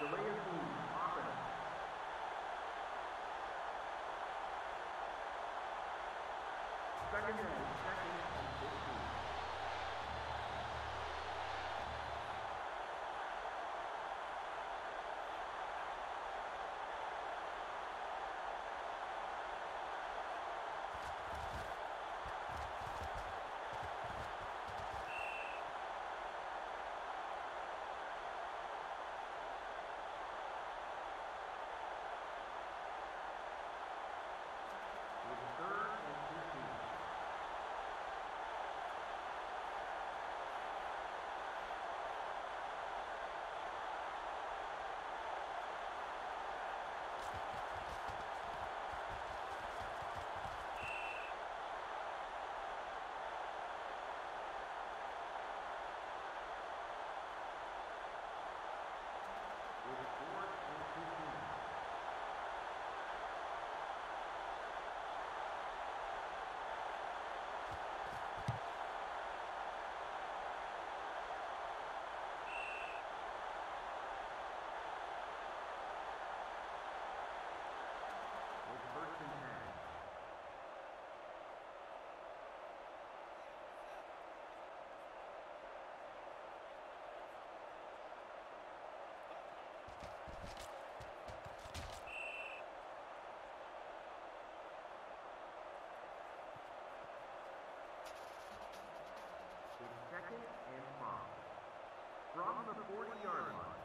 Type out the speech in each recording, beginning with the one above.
Delay of game, offense. Second and second and 15. It's third and 15. It's fourth and 15. It's first and 10. It's second and five. From the 40-yard line.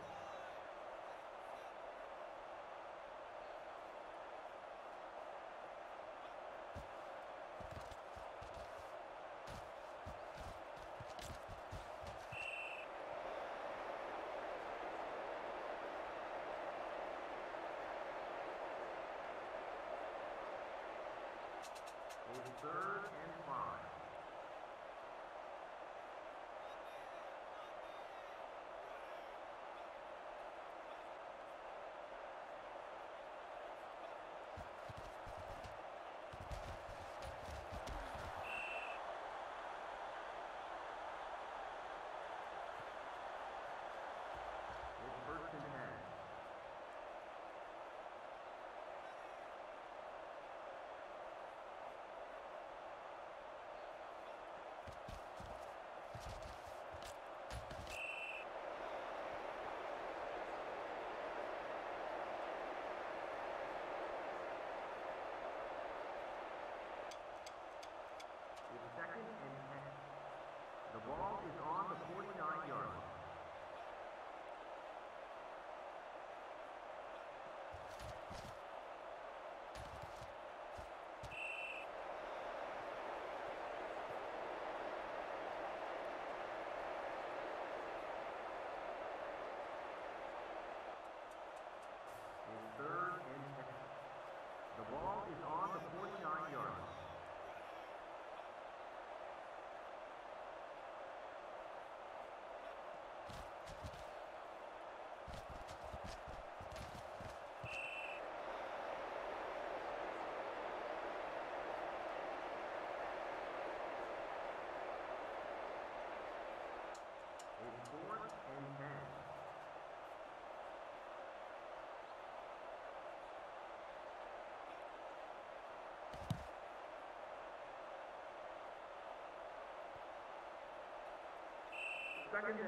Third Second down.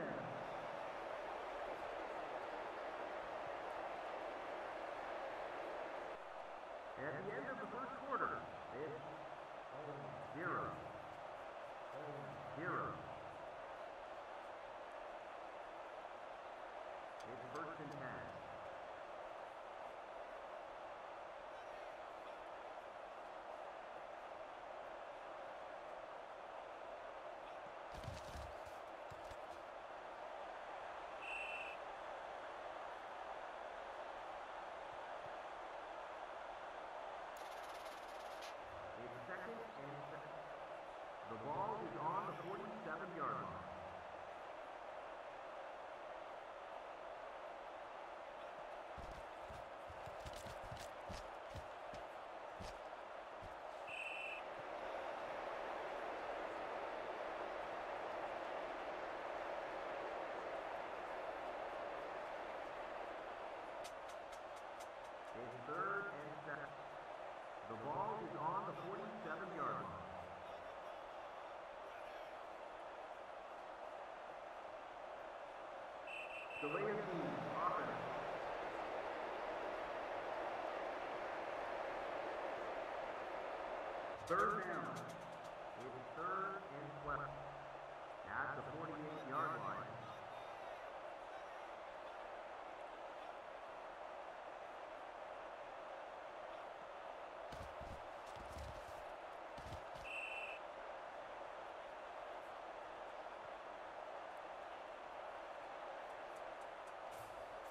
At the end of the first quarter, it's zero. Zero. It's first and ten. It's second and seven. The ball is on the 47-yard line. Third and seven. The ball is on the 47-yard line. Of game, offense. Third down. It's third and 12. At the 48-yard line.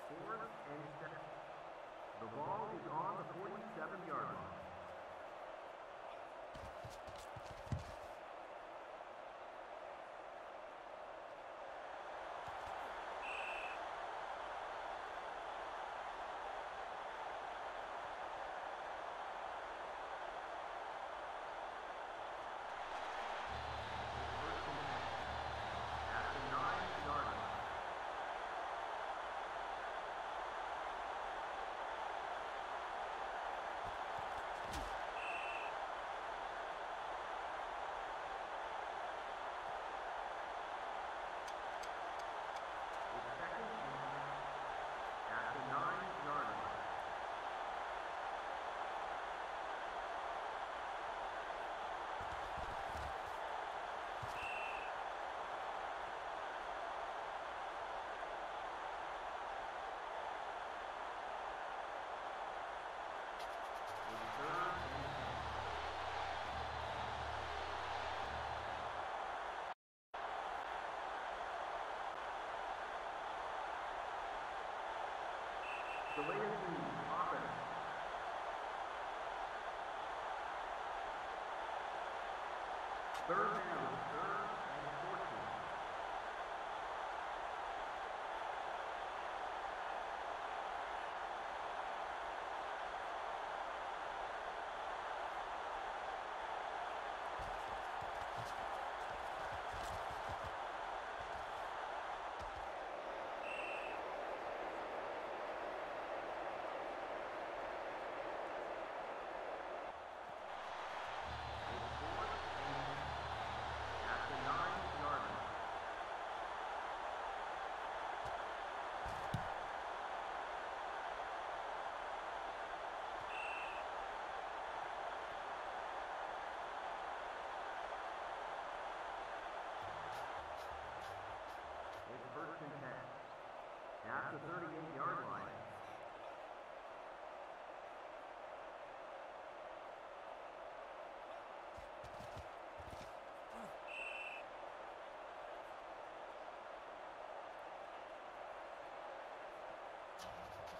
Fourth and seven. The ball is on the 47-yard line. First and ten. At the nine-yard line. It's second and ten. At the nine-yard line. It's third and ten. Delay of game, offense. Third down, third and 14. It's fourth and ten. At the nine-yard line. It's first and ten. At the 38-yard line.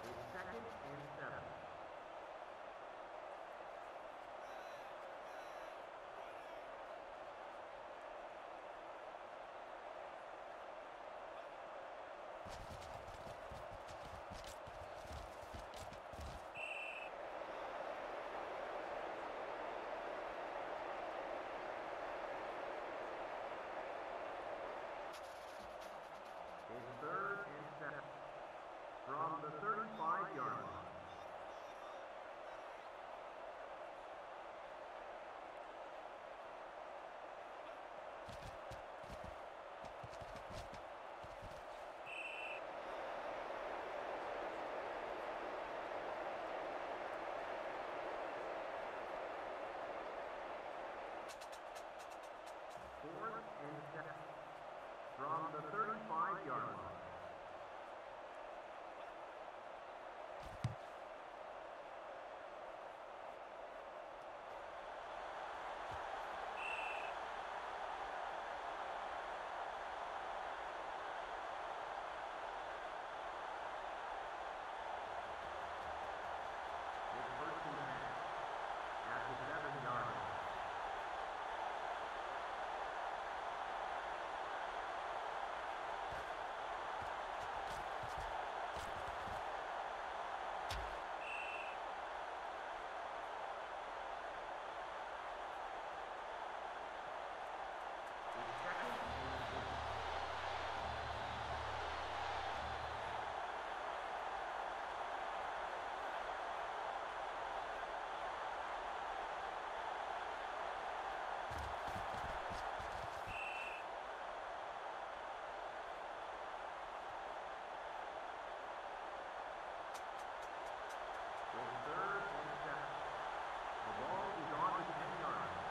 It's second and seven. fourth and seven. From the 35-yard line. It's first and ten. At the seven-yard line. It's second and six. It's third and seven. The ball is on the ten-yard line.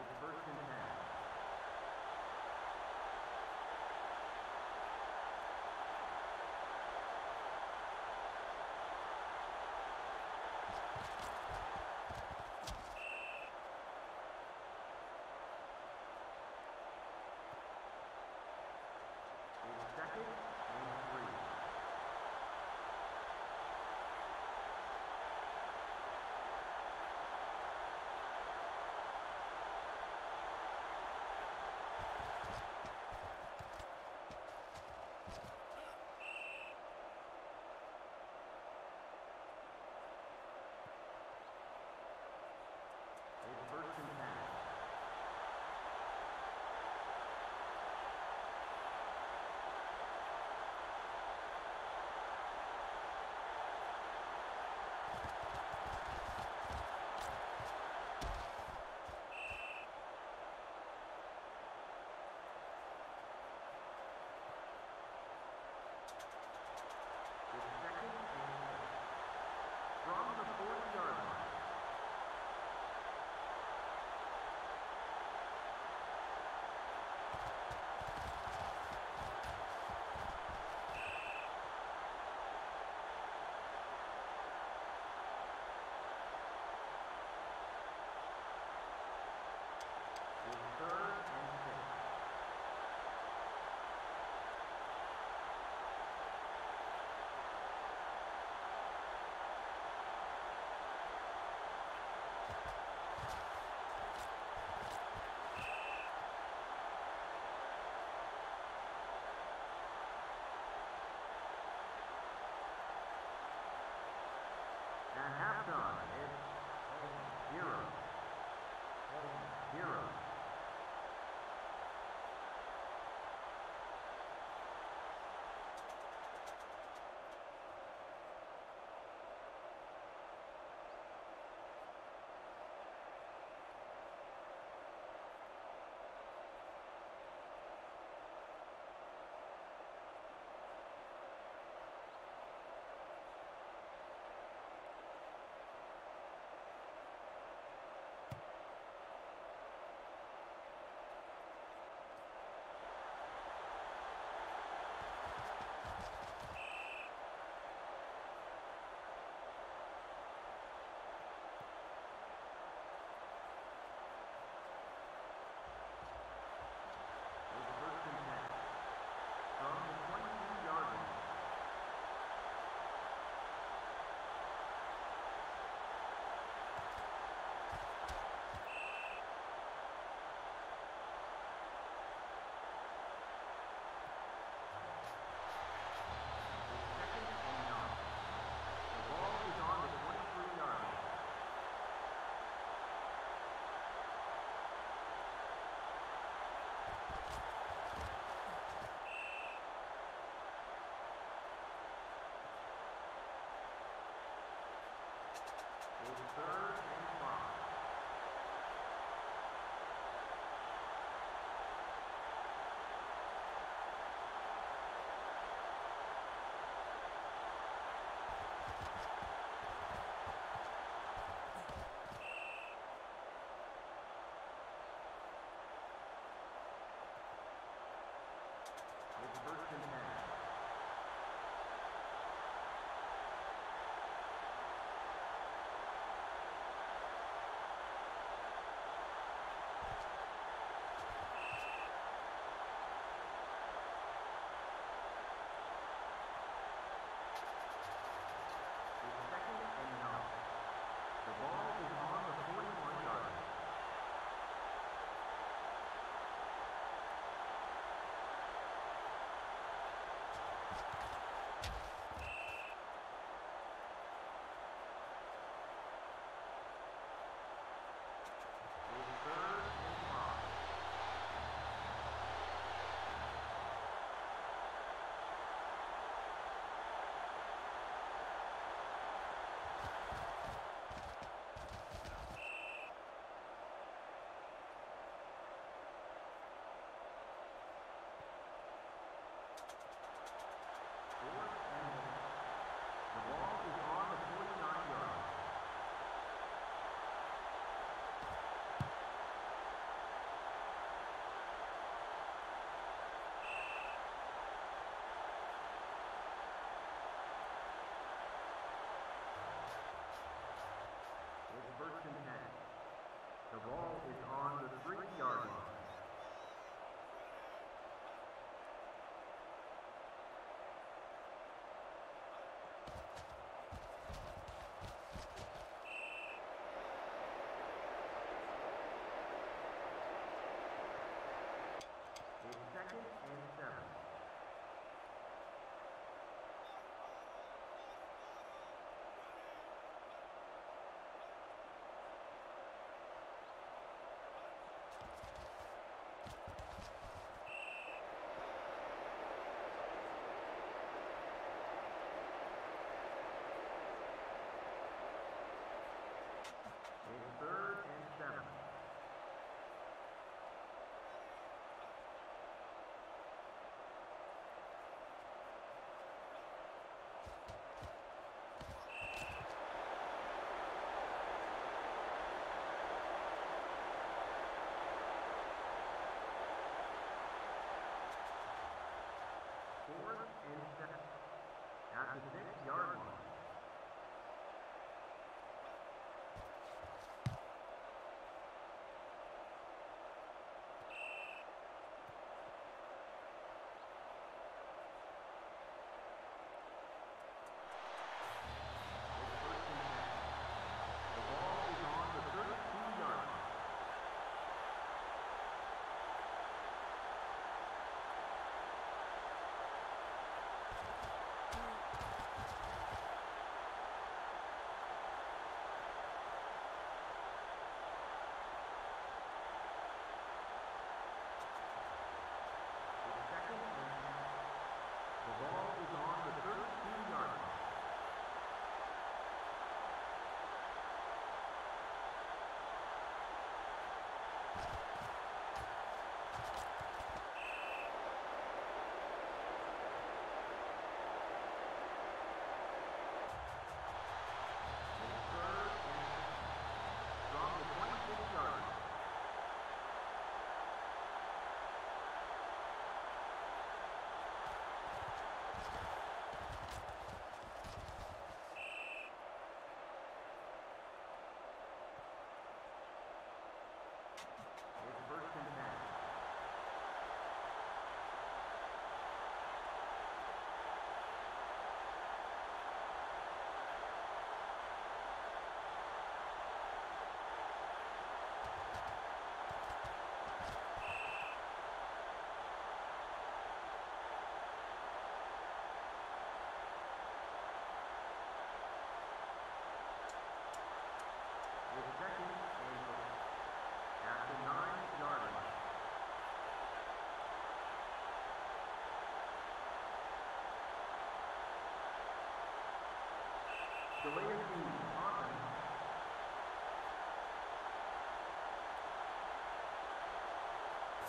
It's first and ten. It's second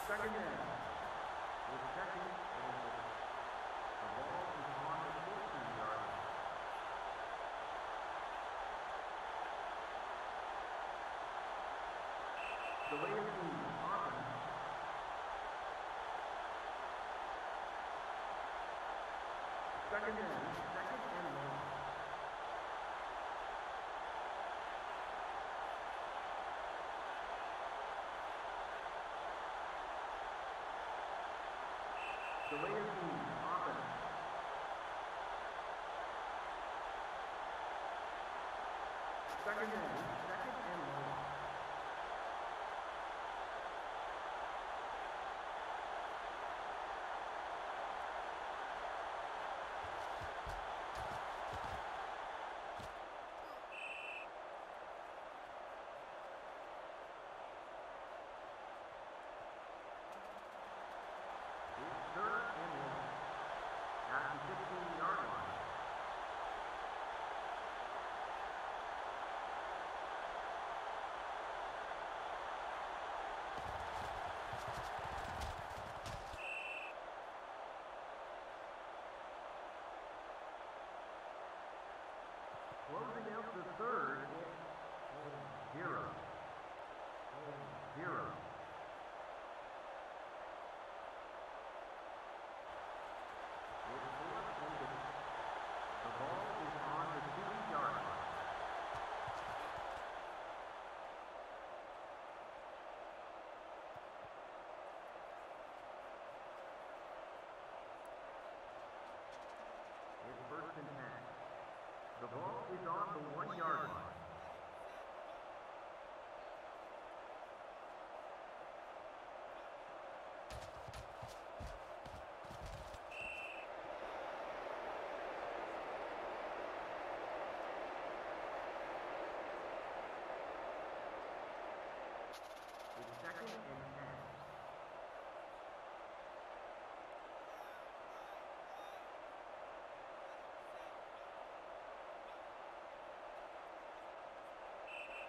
Second down. With second and. The ball is on the 14-yard line. Second down. Second and long. Delay of game. Offense. Second down. Second and long. It's third and long. At the 15-yard line. Closing out the third, it's home zero. Home zero. It's fourth and goal. The ball is on the two-yard line. First and ten. The ball is on the one-yard line. Second and ten. Delay of game. Offense.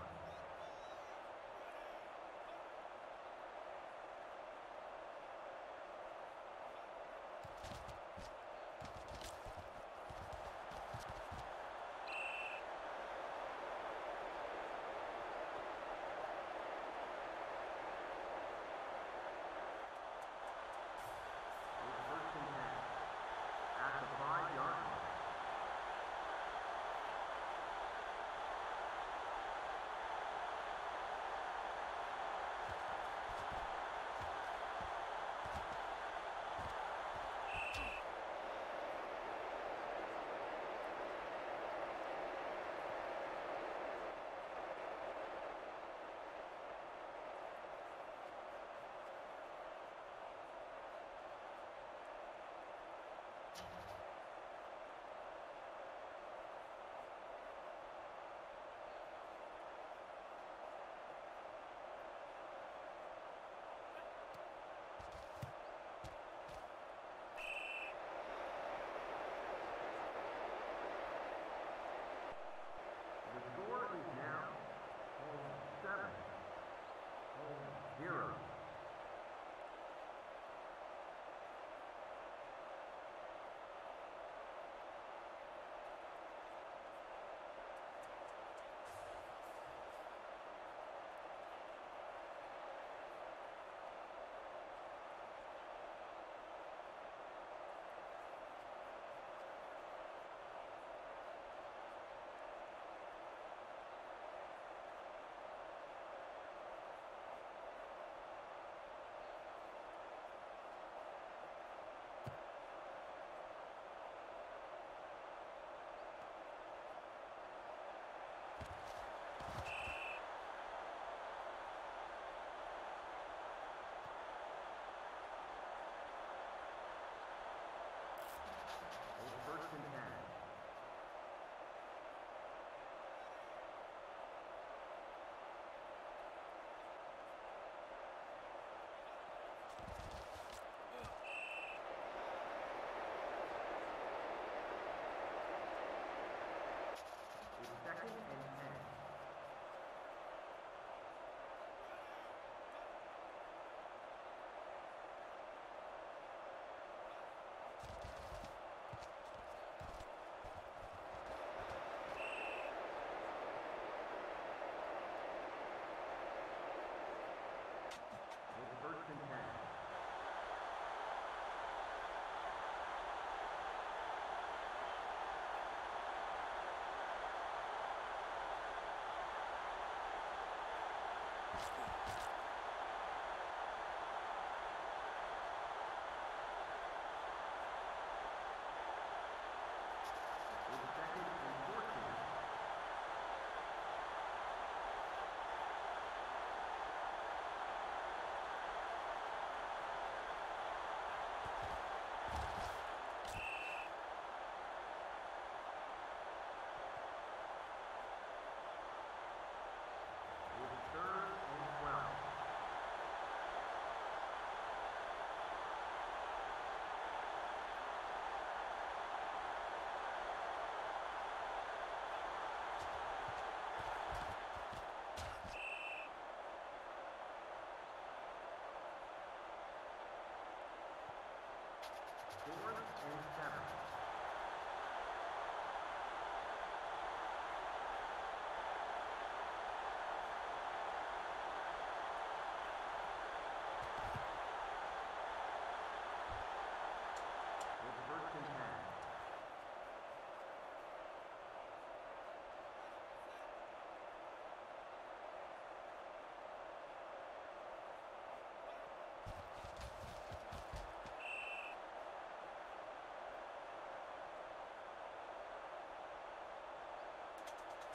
It's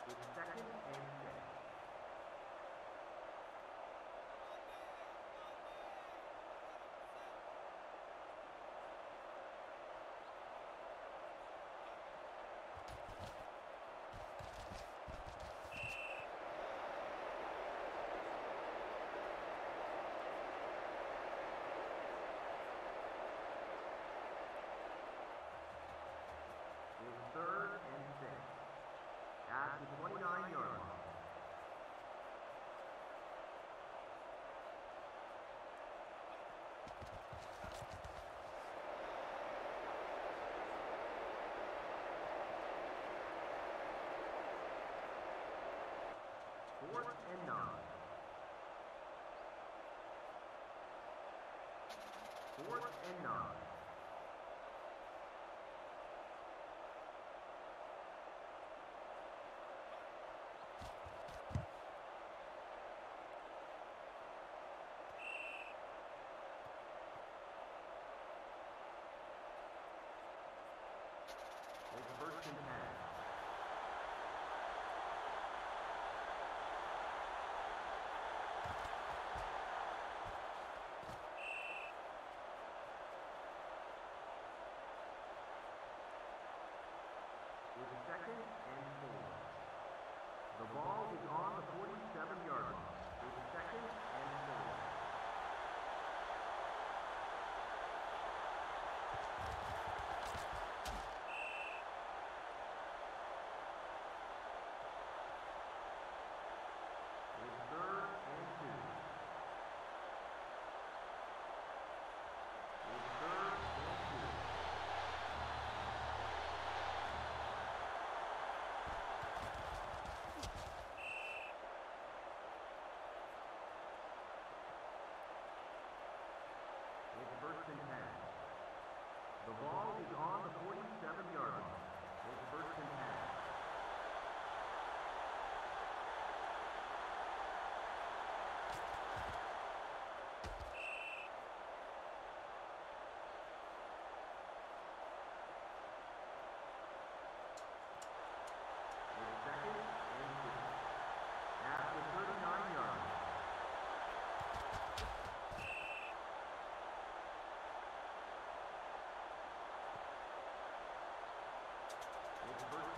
It's second and Fourth and nine. Pittsburgh